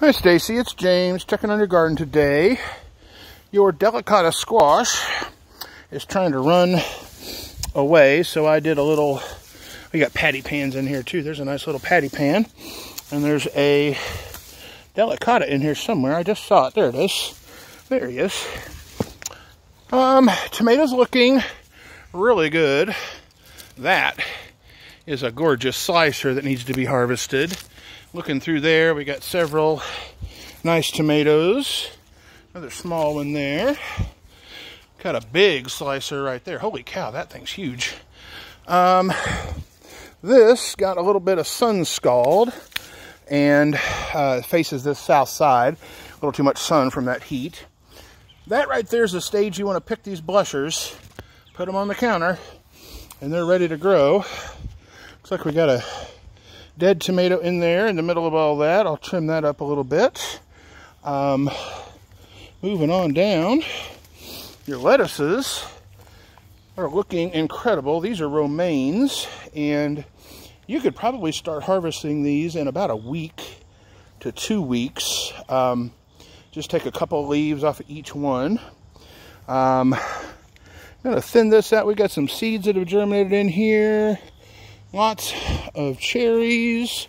Hi Stacy, it's James checking on your garden today. Your delicata squash is trying to run away, so I did a little, we got patty pans in here too. There's a nice little patty pan, and there's a delicata in here somewhere. I just saw it. There it is. There he is. Um, tomatoes looking really good. That is a gorgeous slicer that needs to be harvested. Looking through there, we got several nice tomatoes. Another small one there. Got a big slicer right there. Holy cow, that thing's huge. Um, this got a little bit of sun scald and uh, faces this south side. A little too much sun from that heat. That right there is the stage you want to pick these blushers, put them on the counter, and they're ready to grow. Looks like we got a dead tomato in there in the middle of all that. I'll trim that up a little bit. Um, moving on down, your lettuces are looking incredible. These are romaines, and you could probably start harvesting these in about a week to two weeks. Um, just take a couple leaves off of each one. Um, I'm going to thin this out. We got some seeds that have germinated in here. Lots of cherries.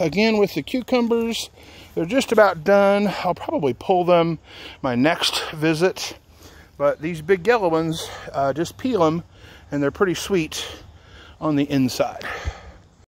Again, with the cucumbers, they're just about done. I'll probably pull them my next visit. But these big yellow ones, uh, just peel them, and they're pretty sweet on the inside.